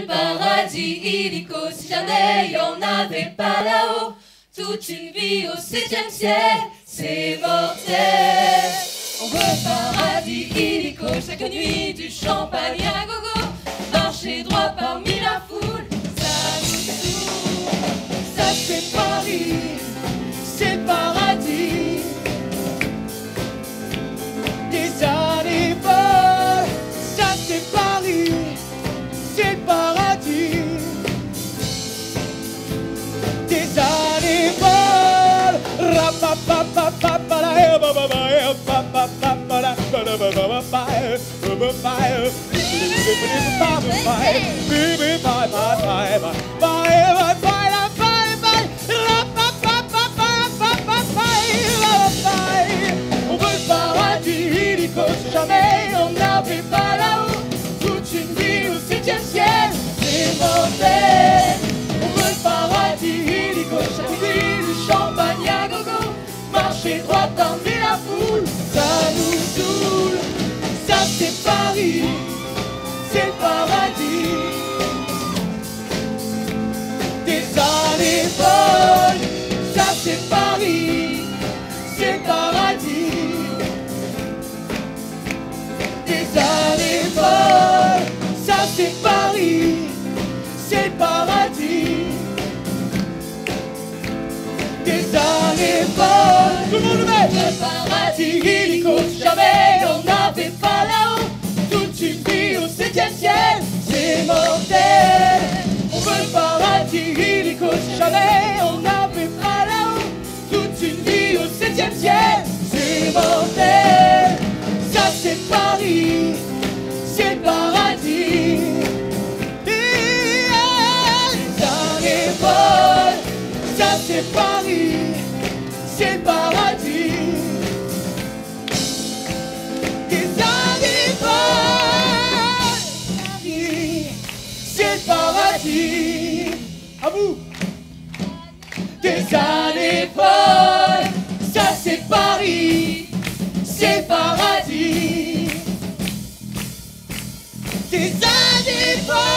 le paradis illico si jamais y en avait pas là-haut. Toute une vie au septième ciel, c'est mortel. On veut paradis illico chaque nuit du champagne à gogo. Marcher droit parmi la foule, ça nous saoule. Ça c'est Paris, c'est le On veut le paradis on pas là-haut toute une vie au septième ciel, c'est. On veut le champagne à gogo, marcher droit parmi la ça c'est Paris, c'est paradis. Ça c'est Paris, c'est le paradis. Des années folles, Paris, c'est le paradis. À vous. Des années folles, ça c'est Paris, c'est le paradis. Des années folles.